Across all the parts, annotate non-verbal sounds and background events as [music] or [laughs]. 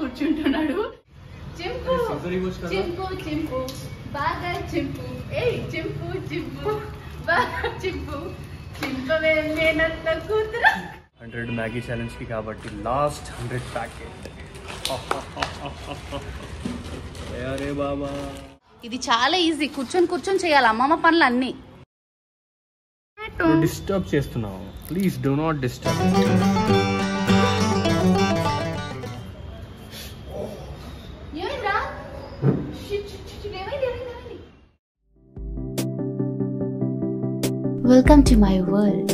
కూర్చుంటున్నాడు. చింపు? చింపు చింపు. బాగా చింపు. ఏయ్ చింపు చింపు. బాగా చింపు. చింపవే మేనత్త కూతురు. హండ్రెడ్ మ్యాగీ ఛాలెంజ్కి కాబట్టి లాస్ట్ హండ్రెడ్ ప్యాకెట్. అరే బాబా. ఇది చాలా ఈజీ. కూర్చొని కూర్చొని చేయాలి. అమ్మమ్మ పనులు అన్ని డిస్టర్బ్ చేస్తున్నావు? Please do not disturb. Welcome to my world,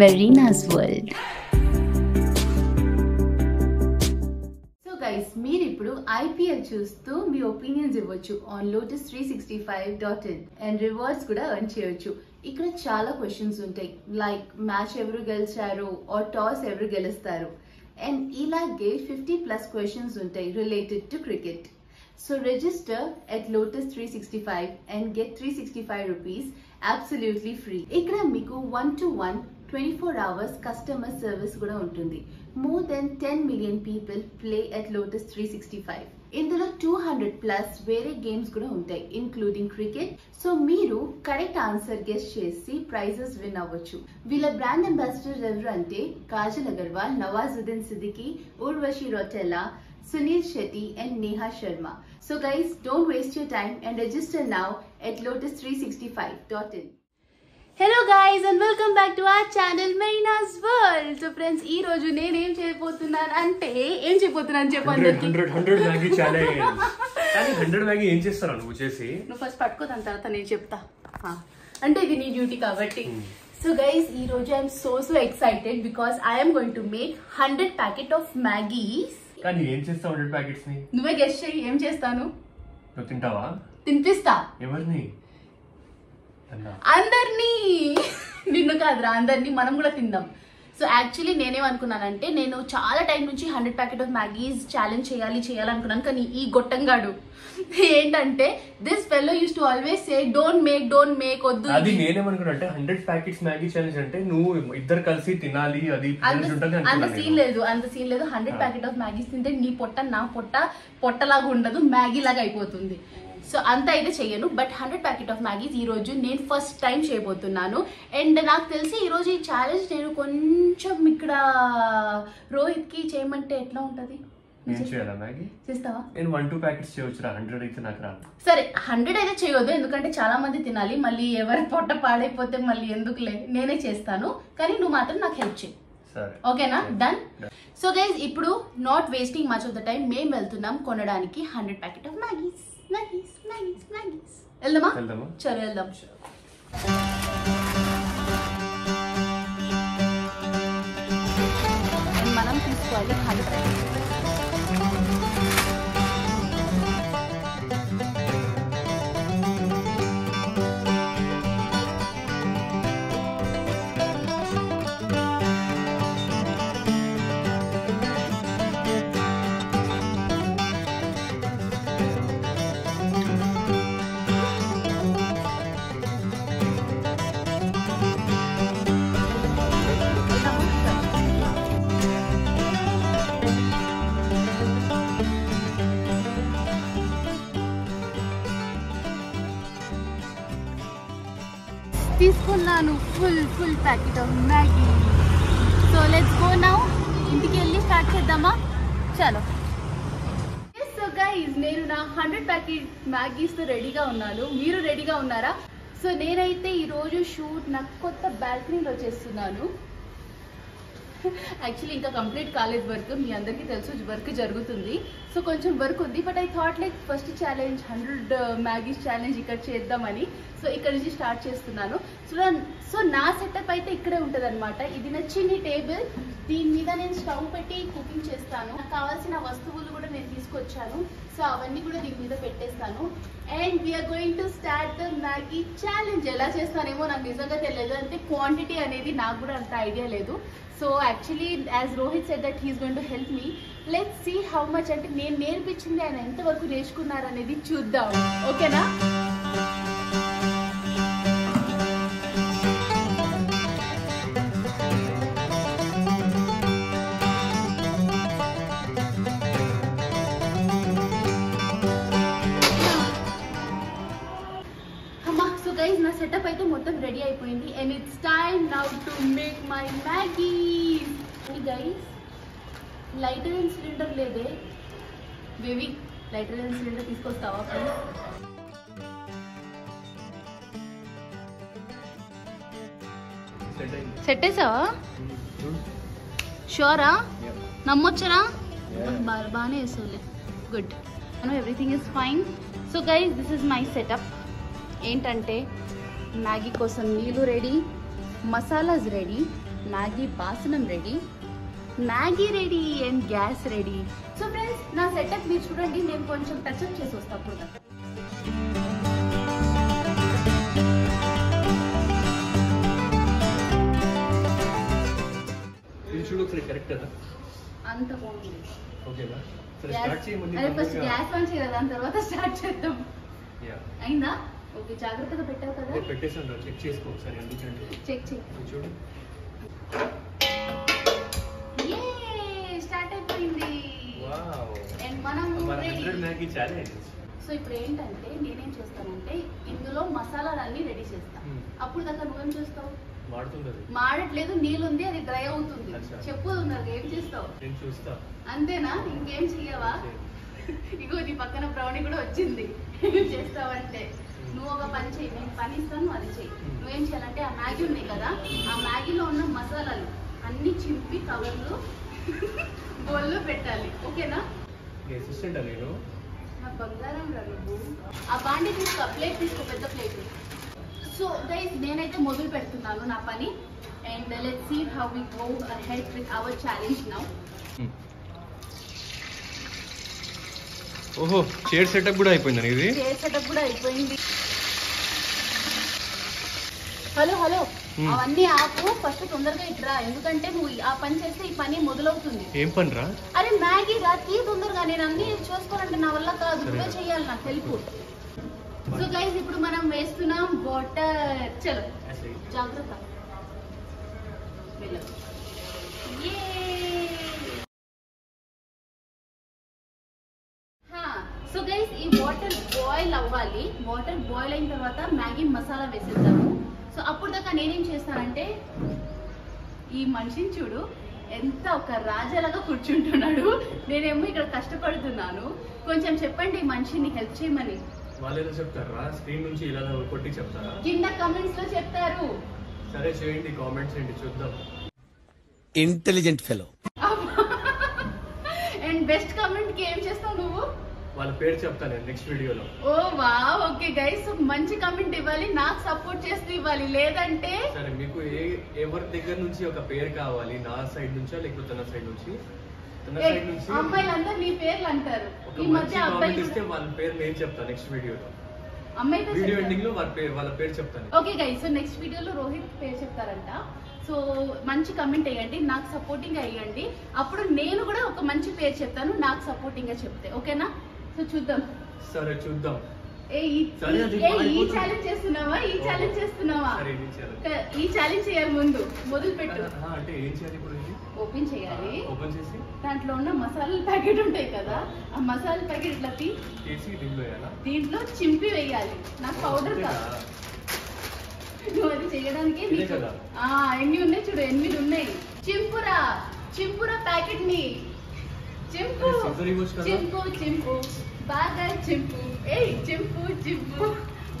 Marina's world. So guys మీరు ఇప్పుడు ఐపీఎల్ చూస్తూ మీ ఒపీనియన్స్ ఇవ్వచ్చు on lotus three sixty five dot in and rewards కూడా ఎర్న్ చేయొచ్చు. ఇక్కడ చాలా క్వశ్చన్స్ ఉంటాయి. లైక్ మ్యాచ్ ఎవరు గెలిచారు? ఆర్ టాస్ ఎవరు గెలుస్తారు? అండ్ ఇలాగే ఫిఫ్టీ ప్లస్ క్వశ్చన్స్ ఉంటాయి related to cricket so register at lotus three sixty five and get absolutely free ఇక్కడ మీకు one to one twenty four hours customer service కూడా ఉంటుంది. More than ten million people play at lotus three sixty five ఇందులో two hundred plus వేరే games కూడా ఉంటాయి including cricket so మీరు correct answer guessed చేసి ప్రైజెస్ విన్ అవ్వచ్చు. వీళ్ళ బ్రాండ్ అంబాసిడర్ ఎవరు అంటే Kajal Agarwal Nawazuddin Siddiqui Urvashi Rautela Sunil Shetty and Neha Sharma. So guys, don't waste your time and register now at lotus365.in. Hello guys and welcome back to our channel మైనాస్ world so friends ఈ రోజు నేను ఏం చేయబోతున్నాను అంటే ఏం చేయబోతున్నాను చెప్పు hundred అందరికి? హండ్రెడ్ హండ్రెడ్ మ్యాగీ ఛాలెంజ్ [laughs] కానీ హండ్రెడ్ మ్యాగీ ఏం చేస్తారా నువ్వు చేసి? నువ్వు ఫస్ట్ పట్టుకో దాని తర్వాత నేను చెప్తా. అంటే ఇది నీ డ్యూటీ కాబట్టి. సో గైస్ ఈ రోజు I'm so so excited because I'm going to make hundred packet of Maggis కానీ ఏం చేస్తావు హండ్రెడ్ ప్యాకెట్స్ని? నువ్వే గెస్ట్ చేయి ఏం చేస్తాను? నువ్వు తింటావా? తినిపిస్తా. ఎవరిని? అందరినీ. నిన్ను కాదురా అందరినీ మనం కూడా తిందాం. సో యాక్చువల్లీ నేనేమనుకున్నానంటే నేను చాలా టైం నుంచి hundred packet of Maggis challenge చేయాలి చేయాలనుకున్నాను కానీ ఈ గొట్టంగాడు. ఏంటంటే this fellow uses to always say don't make don't make వద్దు. అది ఇది. నేనేమనుకున్నా అంటే హండ్రెడ్ ప్యాకెట్స్ మ్యాగీ ఛాలెంజ్ అంటే నువ్వు ఇద్దరు కలిసి తినాలి అది అంత సీన్. లేదు అంత సీన్ లేదు. హండ్రెడ్. ప్యాకెట్ ఆఫ్ మ్యాగీస్ తింటే నీ పొట్ట నా పొట్ట పొట్టలాగా ఉండదు మ్యాగీ లాగా అయిపోతుంది. సో అంత అయితే చెయ్యను. But hundred packet of Maggis ఈ రోజు నేను ఫస్ట్ టైం చేయబోతున్నాను. అండ్ నాకు తెలిసి ఈ రోజు ఈ ఛాలెంజ్ నేను కొంచెం ఇక్కడ రోహిత్కి చేయమంటే ఎట్లా ఉంటది? చేస్తావా? నేను వన్ టూ ప్యాకెట్స్ చేయొచ్చురా. హండ్రెడ్ అయితే నాకు రాదు. సరే హండ్రెడ్ అయితే చేయొద్దు. ఎందుకంటే చాలా మంది తినాలి. మళ్ళీ ఎవరి పొట్ట పాడైపోతే మళ్ళీ ఎందుకులే? నేనే చేస్తాను. కానీ నువ్వు మాత్రం నాకు హెల్ప్ చేయి ఓకేనా? డన్. సో గైజ్ ఇప్పుడు not wasting much of the time మేము వెళ్తున్నాం కొనడానికి hundred packet of Maggis Maggis Maggis Maggis వెళ్దామా వెళ్దామా చలో వెళ్దాం And మనం తీసుకోవాలి హండ్రెడ్ తిన్నాను full full packet of Maggi so let's go now ఇంటికి వెళ్ళి స్టార్ట్ చేద్దామా? చలో. సో గైజ్ నేను నా హండ్రెడ్ ప్యాకెట్ మ్యాగీస్తో రెడీగా ఉన్నాను. మీరు రెడీగా ఉన్నారా? సో నేనైతే ఈరోజు షూట్ నాకు కొత్త బాల్కనీలో చేస్తున్నాను యాక్చువల్లీ ఇంకా కంప్లీట్ కాలేదు వర్క్ మీ అందరికీ తెలుసు వర్క్ జరుగుతుంది. సో కొంచెం వర్క్ ఉంది but I thought like first challenge hundred Maggis challenge ఇక్కడ చేద్దామని. సో ఇక్కడ నుంచి స్టార్ట్ చేస్తున్నాను. సో సో నా సెటప్ అయితే ఇక్కడే ఉంటుంది అనమాట ఇది నా చిన్ని టేబుల్ దీని మీద నేను స్టవ్ పెట్టి కుకింగ్ చేస్తాను. నాకు కావాల్సిన వస్తువులు కూడా నేను తీసుకొచ్చాను. సో అవన్నీ కూడా దీని మీద పెట్టేస్తాను. And we're going to start the Maggi challenge ఎలా చేస్తానేమో నాకు నిజంగా తెలియదు. అంటే క్వాంటిటీ అనేది నాకు కూడా అంత ఐడియా లేదు. So actually as Rohit said that he's going to help me let see how much అంటే నేను నేర్పించింది ఆయన ఎంతవరకు నేర్చుకున్నారు అనేది చూద్దాం ఓకేనా and it's time now to make my Maggi. Hey guys, lighter and cylinder లేదే. బేబీ లైటర్ అండ్ సిలిండర్ తీసుకొస్తావా ప్లీజ్ సెట్ వేసావా షూరా నమ్మొచ్చరా బాగానే వేసుకోలే good Anu everything is fine so guys this is my setup ఏంటంటే మ్యాగీ కోసం నీళ్ళు ready masalas ready Maggi బాసనం ready Maggi ready and gas ready. So friends నా సెటప్ మీరు చూడండి నేను కొంచెం టచ్అప్ చేసి వస్తా అప్పుడు అంత బాగుంది. ఫస్ట్ గ్యాస్ ఆన్ చేయాలి దాని తర్వాత స్టార్ట్ చేద్దాం. యా అయిందా? ఓకే జాగ్రత్తగా పెట్టావు కదా? పెట్టేసాను చెక్ చేసుకో ఒకసారి ఎందుకంటే. చెక్ చెక్ చూడు. స్టార్ట్ అయిపోయింది. మనం సో ఇప్పుడు ఏంటంటే నేనేం చేస్తానంటే ఇందులో మసాలాలన్నీ రెడీ చేస్తా. Hmm. అప్పుడు దాకా నువ్వేం చేస్తావు? మాడట్లేదు నీళ్ళుంది అది డ్రై అవుతుంది. అచ్చా. చెప్పు ఉన్నారు ఏం చేస్తావు? అంతేనా? ఇంకేం చెయ్యవా? ఇగో నీ పక్కన బ్రౌనీ కూడా వచ్చింది. [laughs] చేస్తావంటే. నువ్వు ఒక పని చెయ్యి నేను పని ఇస్తాను అది చెయ్యి. నువ్వేం చేయాలంటే ఆ మ్యాగీ ఉన్నాయి కదా ఆ మ్యాగీలో ఉన్న మసాలాలు అన్ని చింపి కవర్లు బౌల్లో పెట్టాలి. ఓకేనా? నేను? బంగారం రా నువ్వు. ఆ బాండి తీసుకో ప్లేట్ తీసుకో పెద్ద ప్లేట్ సో గైస్ నేనైతే మొదలు పెడుతున్నాను నా పని. And let see how we go ahead with our challenge now ఓహో చైర్ సెటప్ కూడా అయిపోయింది ఇది చేసేటప్పుడు కూడా అయిపోయింది. Hello hello. అవన్నీ ఆపు ఫస్ట్ తొందరగా ఇట్రా ఎందుకంటే నువ్వు ఆ పని చేస్తే ఈ పని మొదలవుతుంది. ఏం పని రా అరే మ్యాగీ రా తీ తొందరగా. నేను అన్ని చూసుకోవాలంటే నా వల్ల కాదు. నువ్వే చేయాలి నాకు హెల్ప్. సో గైస్ ఇప్పుడు మనం వేస్తున్నాం వాటర్. చలో. జాగ్రత్త. వెళ్ళు. వాటర్ బాయిల్ అవ్వాలి. వాటర్ బాయిల్ అయిన తర్వాత మ్యాగీ మసాలా వేసేద్దాము. సో అప్పుడు దాకా నేనేం చేస్తానంటే ఈ మనిషిని చూడు ఎంత ఒక రాజాలాగా కూర్చుంటున్నాడు. నేనేమో ఇక్కడ కష్టపడుతున్నాను. కొంచెం చెప్పండి ఈ మనిషిని హెల్ప్ చేయమని. వాళ్ళు ఏదో చెప్తారా? స్క్రీన్ నుంచి ఇలా కొట్టి చెప్తారా? కింద కమెంట్స్లో చెప్తారు. సరే చేయండి కామెంట్స్ ఏంటి చూద్దాం. ఇంటెలిజెంట్ ఫెలో అండ్ బెస్ట్ కమెంట్కి ఏం చేస్తావు నువ్వు? వాళ్ళ పేరు చెప్తాను నేను నెక్స్ట్ వీడియోలో ఓ వా ఓకే గైస్ మంచి కమెంట్ ఇవ్వాలి. నాకు సపోర్ట్ చేస్తూ ఇవ్వాలి. లేదంటే సరే మీకు ఏ ఎవరి దగ్గర నుంచి ఒక పేరు కావాలి? నా సైడ్ నుంచా లేకపోతే తన సైడ్ నుంచి? తన ఏ, సైడ్ నుంచి అమ్మాయిలందరూ నీ పేర్లు అంటారు. ఈ మధ్య అబ్బాయిలు ఇస్తే వాళ్ళ పేరు నేను చెప్తాను నెక్స్ట్ వీడియోలో వీడియో. ఎండింగ్లో వాళ్ళ పేరు వాళ్ళ పేరు చెప్తాను. ఓకే గైస్ సో నెక్స్ట్ వీడియోలో రోహిత్ పేరు చెప్తారంట. సో మంచి కమెంట్ వేయండి. నాకు సపోర్టింగ్ అయ్యండి అప్పుడు నేను కూడా ఒక మంచి పేరు చెప్తాను. నాకు సపోర్టింగ్గా చెప్తే. ఓకేనా? సో చూద్దాం. సరే చూద్దాం. ఏ ఈ. ఛాలెంజ్ చేస్తున్నావా? ఈ ఛాలెంజ్ చేస్తున్నావా? ఈ ఛాలెంజ్ చేయాలి ముందు మొదలు పెట్టు. ఆ, అంటే ఏం చేయాలి ఇప్పుడు ఇది? ఓపెన్ చేయాలి. ఓపెన్ చేసి. దాంట్లో ఉన్న మసాలా ప్యాకెట్ ఉంటాయి కదా ఆ మసాలా ప్యాకెట్ ఇట్లా తీ. దీంట్లో చింపి వేయాలి. నాకు పౌడర్? కాదు నువ్వు అది చేయడానికి నీకు ఎన్ని ఉన్నాయి చూడు ఎనిమిది ఉన్నాయి. చింపురా చింపురా ప్యాకెట్ని చింపు? చింపు చింపు. బాగా చింపు. ఏయ్ చింపు చింపు.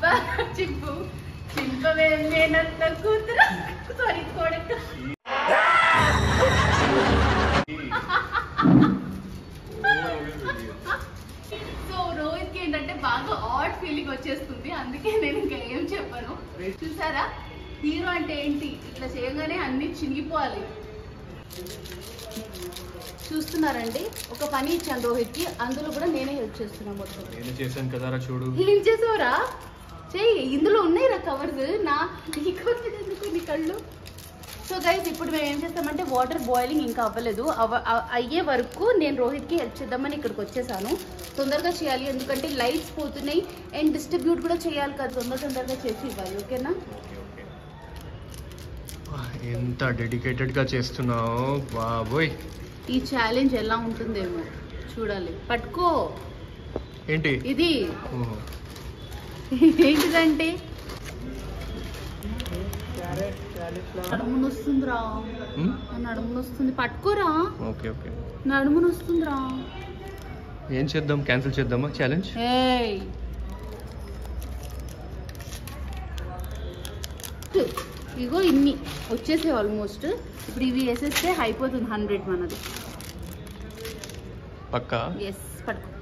బాగా చింపు. చింపవే మేనత్త కూతురు. సారీ కొడక. సో రోహిత్ ఏంటంటే బాగా ఆడ్ ఫీలింగ్ వచ్చేస్తుంది. అందుకే నేను ఇంకా ఏం చెప్పను. చూసారా? హీరో అంటే ఏంటి? ఇట్లా చేయగానే అన్ని చినిగిపోవాలి. చూస్తున్నారండి. ఒక పని ఇచ్చాను రోహిత్కి అందులో కూడా నేనే హెల్ప్ చేస్తున్నాను మొత్తం. నేను చేశాను కదరా చూడు. ఏం చేసావురా? చెయ్యి ఇందులో ఉన్నాయి రా కవర్స్ నా నీకు నీ కళ్ళు? సో గైస్ ఇప్పుడు మేము ఏం చేస్తామంటే వాటర్ బాయిలింగ్ ఇంకా అవ్వలేదు. అవ- అయ్యే వరకు నేను రోహిత్కి హెల్ప్ చేద్దామని ఇక్కడికి వచ్చేసాను. తొందరగా చేయాలి ఎందుకంటే లైట్స్ పోతున్నాయి. అండ్ డిస్ట్రిబ్యూట్ కూడా చేయాలి కదా. తొందర తొందరగా చేసి ఇవ్వాలి ఓకేనా? ఎంత డెడికేటెడ్గా చేస్తున్నావు? బాబోయ్. ఈ ఛాలెంజ్ ఎలా ఉంటుందేమో చూడాలి. పట్టుకో. ఏంటి? ఇది. ఏంటిదంటే? పట్టుకోరా. Okay okay. ఏం చేద్దాం? క్యాన్సిల్ చేద్దామా? ఛాలెంజ్ ఏయ్. ఇగో ఇన్ని. వచ్చేసాయి ఆల్మోస్ట్ ఇప్పుడు ఇవి వేసేస్తే అయిపోతుంది హండ్రెడ్ మనది. పక్కా? ఎస్ పట్టుకో.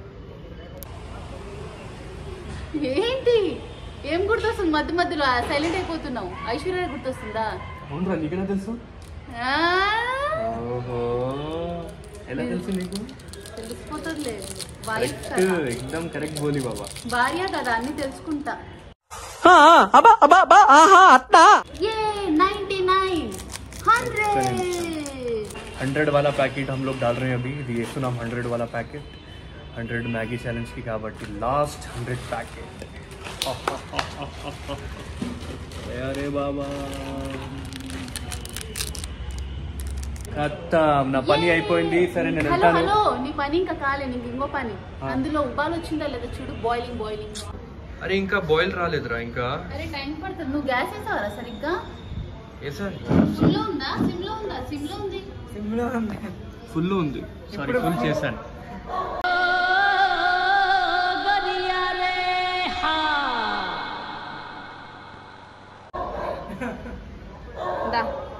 ఏంటి? ఏం గుర్తొస్తుంది? మధ్య మధ్యలో సైలెంట్ అయిపోతున్నావు. ఐశ్వర్య గుర్తొస్తుందా? అవునరా నీకెలా తెలుసు? ఆ, ఓహో. ఎలా తెలుసు నీకు? తెలిసిపోతుందిలే. వైఫ్ కరెక్ట్ బోలి బాబా. భార్య కదా అన్ని తెలుసుకుంటా. ఏ నైన్టీ నైన్ హండ్రెడ్ हंड्रेड वाला पैकेट हम लोग डाल रहे हैं अभी ఇది వేస్తున్నాం హండ్రెడ్ वाला पैकेट హండ్రెడ్ మ్యాగీ ఛాలెంజ్ కి కాబట్టి లాస్ట్ హండ్రెడ్ ప్యాకెట్ అరే బాబా ఖతం నా పని అయిపోయింది సరే నేను హలో వెళ్తాను హలో నీ పని ఇంకా కాలే నీకు ఇంకో పని ఆ. అందులో ఉబ్బాలు వచ్చిందా లేదా చూడు బాయిలింగ్ బాయిలింగ్ అరే ఇంకా బాయిల్ రాలేదురా ఇంకా. అరే టైం పడుతుంది. నువ్వు గ్యాస్ వేసావరా సరిగ్గా? ఏ సార్? సిమ్లో ఉందా? సిమ్లో ఉందా. సిమ్లో ఉంది. ఫుల్ ఉంది సారీ ఫుల్ చేశాను.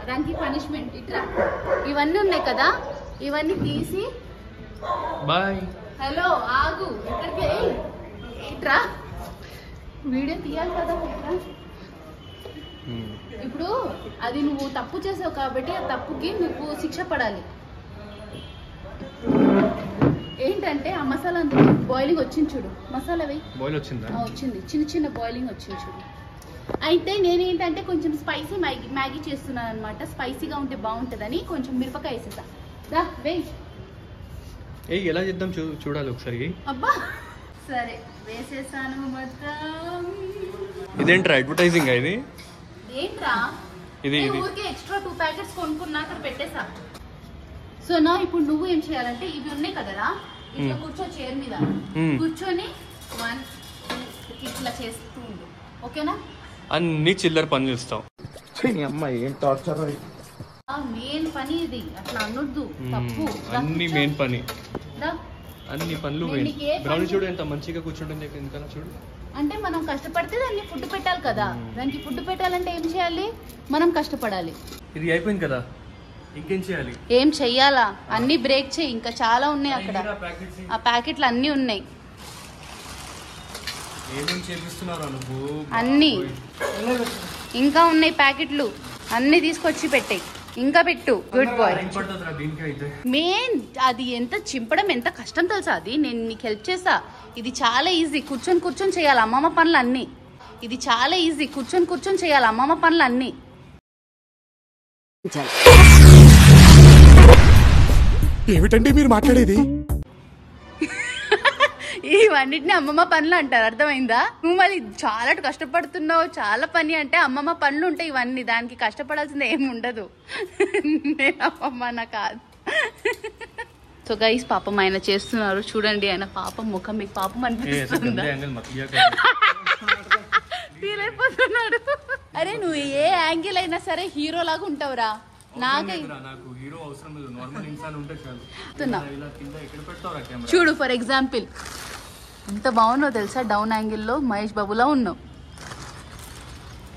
దానికి పనిష్మెంట్ ఇట్లా ఇవన్నీ ఉన్నాయి కదా? ఇవన్నీ తీసి బాయ్ హలో ఆగు. ఇట్రా. వీడియో తీయాలి కదా ఇప్పుడు అది నువ్వు తప్పు చేసావు కాబట్టి ఆ తప్పుకి నువ్వు శిక్ష పడాలి. ఏంటంటే ఆ మసాలా అందులో బాయిలింగ్ వచ్చింది చూడు. మసాలా బాయిల్ వచ్చిందా? వచ్చింది. చిన్న చిన్న బాయిలింగ్ వచ్చింది చూడు. అయితే నేనేంటంటే కొంచెం స్పైసీ మ్యాగీ మ్యాగీ చేస్తున్నాను అనమాట స్పైసీగా ఉంటే బాగుంటుందని కొంచెం మిరపకాయ వేసేసా. దా వేయి. ఏ ఎలా చేద్దాం చూడాలి ఒకసారి. అబ్బా! సరే. వేసేసాను మొత్తం. ఇదేంట్రా అడ్వర్టైజింగ్ ఇది? ఏంట్రా? ఇది నేను ఇది. ఊరికే ఎక్స్ట్రా టూ ప్యాకెట్స్ కొనుక్కున్నా అక్కడ పెట్టేసా. సో నా ఇప్పుడు నువ్వు ఏం చేయాలంటే ఇవి ఉన్నాయి కదరా? ఇట్లా. కూర్చో చైర్ మీద. కూర్చొని వన్ ఇట్లా చేస్తూ ఉండు. ఓకేనా? అన్ని చిల్లర పనులు ఇస్తాం ఆ మెయిన్ పని ఇది. అట్లా అనొద్దు. తప్పు. అన్ని. మెయిన్ పని. దా. అన్ని పనులు బ్రౌన్ చూడు ఎంత మంచిగా కూర్చుంటుంది ఎందుకన్నా చూడు. అంటే మనం కష్టపడితే దాన్ని ఫుడ్ పెట్టాలి కదా. దానికి ఫుడ్ పెట్టాలంటే ఏం చేయాలి? మనం కష్టపడాలి. ఇది అయిపోయింది కదా? ఇంకేం చేయాలి? ఏం చెయ్యాలా? అన్ని బ్రేక్ చేయి. ఇంకా చాలా ఉన్నాయి అక్కడ. ఆ ప్యాకెట్లు అన్నీ ఉన్నాయి. అన్ని. ఇంకా ఉన్నాయి ప్యాకెట్లు. అన్ని తీసుకొచ్చి పెట్టాయి. ఇంకా పెట్టు. గుడ్ బాయ్ మెయిన్ అది ఎంత చింపడం ఎంత కష్టం తెలుసా అది? నేను నీకు హెల్ప్ చేసా ఇది చాలా ఈజీ కూర్చొని కూర్చొని చేయాలి అమ్మమ్మ పనులు అన్ని ఇది చాలా ఈజీ కూర్చొని కూర్చొని చేయాలి అమ్మమ్మ పనులు అన్ని ఏమిటండి మీరు మాట్లాడేది? ఇవన్నిటిని అమ్మమ్మ పనులు అంటారు. అర్థమైందా? నువ్వు మళ్ళీ చాలా కష్టపడుతున్నావు. చాలా పని అంటే అమ్మమ్మ పనులు ఉంటాయి ఇవన్నీ. దానికి కష్టపడాల్సింది ఏమి ఉండదు. అమ్మమ్మ నా కాదు. సో గైస్ పాపం ఆయన చేస్తున్నారు. చూడండి ఆయన పాపం ముఖం. మీకు పాపం అనిపిస్తుంది? అరే నువ్వు ఏ యాంగిల్ అయినా సరే హీరో లాగా ఉంటావురా. చూడు ఫర్ ఎగ్జాంపుల్ ఎంత బాగున్నావు తెలుసా? డౌన్ యాంగిల్లో మహేష్ బాబులా ఉన్నావు.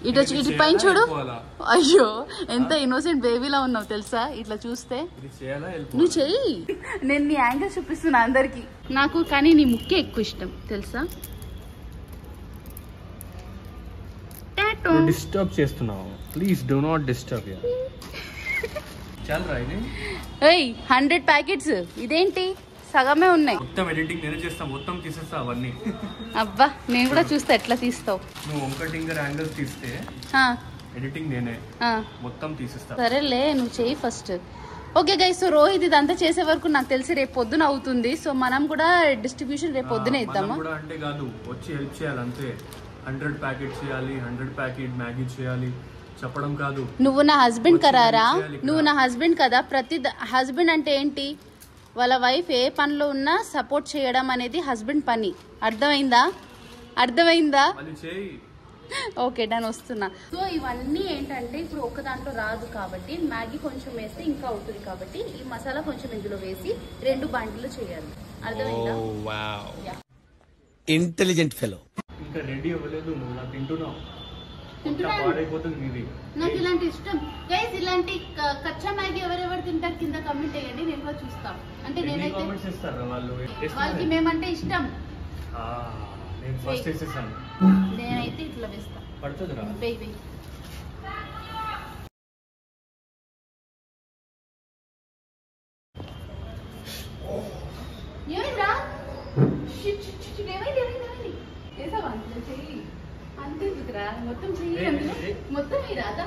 ఇటు వచ్చి ఇటు పైన చూడు? అయ్యో ఎంత ఇన్నోసెంట్ బేబీలా ఉన్నావు తెలుసా? ఇట్లా చూస్తే. నువ్వు చెయ్యి. నేను నీ యాంగిల్ చూపిస్తున్నా అందరికి. నాకు కానీ నీ ముక్కే ఎక్కువ ఇష్టం తెలుసా. డిస్టర్బ్ చేస్తున్నావు. Please do not disturb hundred packets ఇదేంటి? సగమే ఉన్నాయి. మొత్తం ఎడిటింగ్ నేనే చేస్తా మొత్తం తీసేస్తా అవన్నీ. అబ్బా నేను కూడా చూస్తా ఎట్లా తీస్తావు? నువ్వు ఒక్క టింగర్ యాంగిల్స్ తీస్తే ఎడిటింగ్ నేనే. మొత్తం తీసేస్తా. సరేలే నువ్వు చెయ్యి first. Okay guys so Rohit ఇదంతా చేసే వరకు నాకు తెలిసి రేపు పొద్దున అవుతుంది. సో మనం కూడా డిస్ట్రిబ్యూషన్ రేపు పొద్దునే ఇద్దామా? కూడా అంటే కాదు వచ్చి హెల్ప్ చేయాలి అంతే. హండ్రెడ్ ప్యాకెట్ చేయాలి హండ్రెడ్ ప్యాకెట్ మ్యాగీ చేయాలి. చెప్పడం కాదు. నువ్వు నా హస్బెండ్ కరారా. నువ్వు నా హస్బెండ్ కదా? ప్రతి హస్బెండ్ అంటే ఏంటి? వాళ్ళ వైఫ్ ఏ పనిలో ఉన్నా సపోర్ట్ చేయడం అనేది హస్బెండ్ పని. అర్థమైందా? అర్థమైందా? ఓకే డన్ వస్తున్నా. సో ఇవన్నీ ఏంటంటే ఇప్పుడు ఒక దాంట్లో రాదు కాబట్టి మ్యాగీ కొంచెం వేస్తే ఇంకా అవుతుంది కాబట్టి ఈ మసాలా కొంచెం ఇందులో వేసి రెండు బండిలు చేయాలి. అర్థమైందా. ఇంటెలిజెంట్ ఫెలో ఇంకా రెడీ అవ్వలేదు నువ్వు నాకు తింటున్నావు. నాకు ఇలాంటి ఇష్టం. గైస్ ఇలాంటి కచ్చా మ్యాగీ ఎవరెవరు తింటారు కింద కమెంట్ వేయండి నేను కూడా చూస్తాను అంటే నేనైతే వాళ్ళకి మేమంటే ఇష్టం. నేనైతే ఇట్లా వేస్తా షిట్, ఏమైంది ఏమైంది ఏమైంది? వేసావా అంత అంతేందుకురా మొత్తం చెయ్యి ఏ, అందులో ఏ. మొత్తం ఈ రాదా.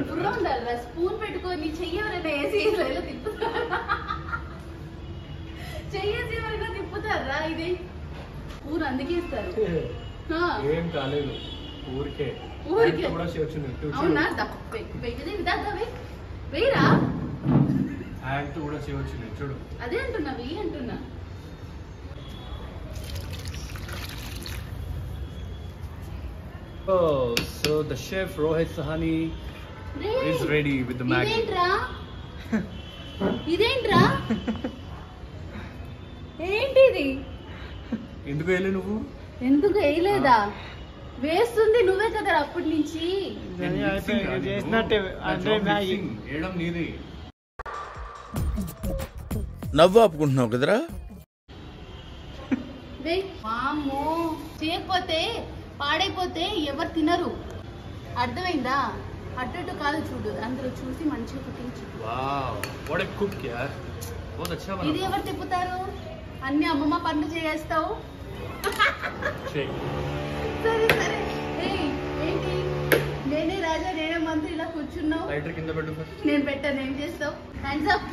ఇప్పుడు ఉండాలిరా? స్పూన్ పెట్టుకొని చెయ్యి ఎవరైనా వేసి ఇలా తిప్పుతారా? చెయ్యేసి ఎవరైనా తిప్పుతారా ఇది? స్పూన్ అందుకే ఇస్తారు. ఏం కాలేదు. ఊరికే. ఊరికే. కూడా. చూడు, అవునా? చూడు. దా- వెయ్- వెయ్యి దాదా వెయ్ వెయ్యరా? హ్యాండ్ కూడా చేయొచ్చు నేను చూడు. అదే అంటున్నా వెయ్యి అంటున్నా. Oh, so the chef Rohit Sahani is ready with the Maggi. ఇదేంట్రా? [laughs] ఇదేంట్రా? ఏంటిది? ఎందుకు వెళ్ళి నువ్వు? ఎందుకు వేయలేదా? వేస్తుంది నువ్వే కదా అప్పటి నుంచి. చేసినట్టే అంటే. వేయడం నీది. నవ్వు ఆపుకుంటున్నావు కదరా. [laughs] వామ్మో. చేయకపోతే పాడైపోతే ఎవరు తినరు. అర్థమైందా? అటు కాదు చూడు అందరూ చూసి మంచిగా కుట్టించు. ఇది ఎవరు తిప్పుతారు? అన్ని అమ్మమ్మ పనులు చేస్తావు? సరే సరే. ఏంటి? నేనే రాజా నేనే మంత్రి ఇలా కూర్చున్నావు? నేను పెట్టాను ఏం చేస్తావు? థ్యాంక్స్ అప్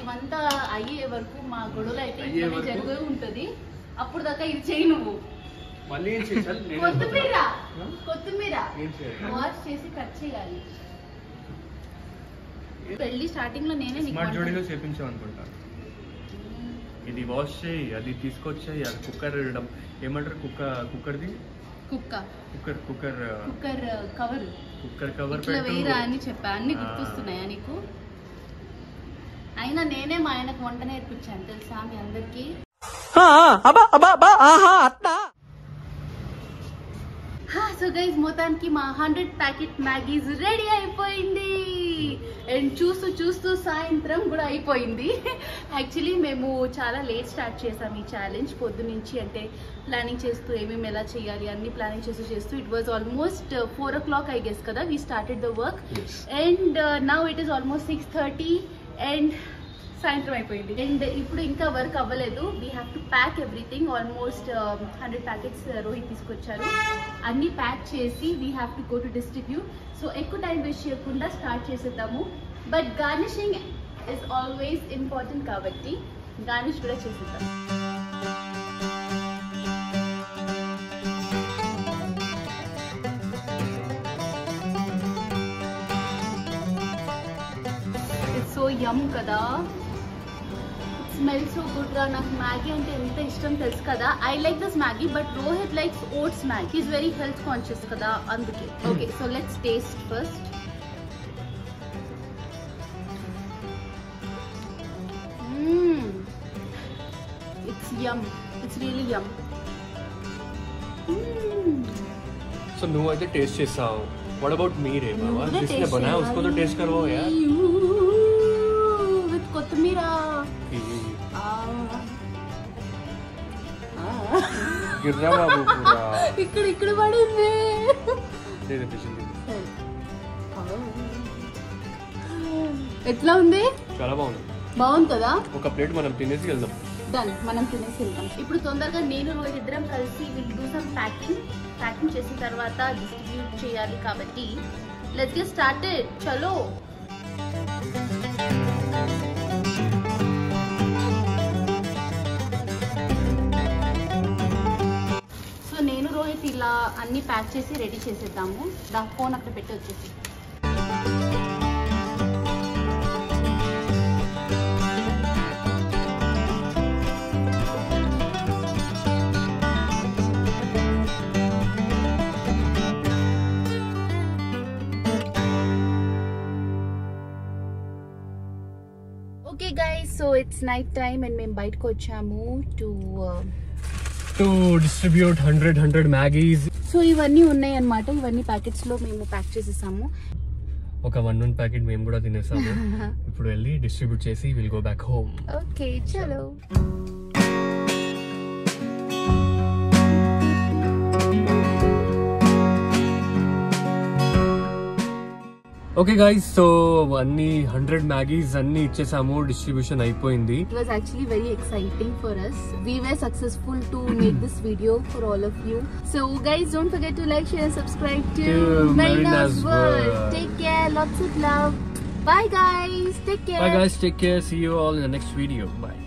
ఇవంతా అయ్యే వరకు మా గొడవలు అయితే జరుగుతూ ఉంటుంది. అప్పుడు దాకా ఇది చెయ్యి నువ్వు. మళ్ళీ ఏం కొత్తిమీర? కొత్తిమీర. ఏం చేయాలి? వాష్ చేసి కట్ చేయాలి. పెళ్ళి స్టార్టింగ్లో నేనే నీకు స్మార్ట్ జోడీలో చేపించాం అనుకుంటా. ఇది వాష్ చేయి అది తీసుకొచ్చేయి అది కుక్కర్ ఏమంటారు కుక్క కుక్కర్ది? కుక్క. Cooker cooker cooker cover. Cooker cover వేయరా అని చెప్పా. అన్ని. గుర్తొస్తున్నాయా నీకు? అయినా నేనే మా ఆయనకు వంట నేర్పించాను తెలుసా మీ అందరికి? సో గైజ్ మొత్తానికి మా హండ్రెడ్ ప్యాకెట్ మ్యాగీస్ రెడీ అయిపోయింది. అండ్ చూస్తూ చూస్తూ సాయంత్రం కూడా అయిపోయింది. యాక్చువల్లీ మేము చాలా లేట్ స్టార్ట్ చేసాం ఈ ఛాలెంజ్ పొద్దు నుంచి అంటే ప్లానింగ్ చేస్తూ ఏమేమి ఎలా చేయాలి అన్ని ప్లానింగ్ చేస్తూ చేస్తూ it was almost four o'clock I guess కదా? We started the work and now it is almost six thirty and సాయంత్రం అయిపోయింది. అండ్ ఇప్పుడు ఇంకా వర్క్ అవ్వలేదు. We have to pack everything almost hundred packets Rohit తీసుకొచ్చారు. అన్ని ప్యాక్ చేసి we have to go to distribute so ఎక్కువ time waste చేయకుండా స్టార్ట్ చేసేద్దాము. But garnishing is always important కాబట్టి గార్నిష్ కూడా చేసేద్దాం. సో యమ్ కదా. स्मेल सो गुड मैगी अंत इष्ट कदा I like this Maggi but Rohit likes oats Maggi is very health conscious कदा अंदे okay so let's taste first बनाया उसको तो टेस्ट करवाओ यार గిర్రా ఇక్కడ ఇక్కడ పడింది. ఎట్లా ఉంది? చాలా బాగుంది. బాగుంటుందా? ఒక ప్లేట్ మనం తినేసి వెళ్దాం. డన్ మనం తినేసి వెళ్దాం. ఇప్పుడు తొందరగా నేను రోజు ఇద్దరం కలిసి will do some packing packing చేసిన తర్వాత డిస్ట్రిబ్యూట్ చేయాలి కాబట్టి లెట్స్ గెట్ స్టార్టెడ్ చలో. రోహిత్ ఇలా అన్ని ప్యాక్ చేసి రెడీ చేసేద్దాము. దా ఫోన్ అక్కడ పెట్టి వచ్చేసి. Okay guys so it's night time and మేము బయటకు వచ్చాము to to distribute hundred hundred Maggis so ఇవన్నీ ఉన్నాయి అన్నమాట ఇవన్నీ ప్యాకెట్స్లో మేము ప్యాక్ చేసేసాము. ఒక వన్ వన్ ప్యాకెట్ మేము కూడా తినేసాము. [laughs] ఇప్పుడు వెళ్ళి డిస్ట్రిబ్యూట్ చేసి will go back home okay చలో. ఓకే గైస్ సో అన్ని హండ్రెడ్ మ్యాగీస్ అన్ని ఇచ్చేసాము డిస్ట్రిబ్యూషన్ అయిపోయింది It was actually very exciting for us. We were successful to make this video for all of you. So guys, don't forget to like, share and subscribe to, To Marina's Marina's World. World. Take care, lots of love. Bye guys, take care. Bye guys, take care. See you all in the next video. Bye.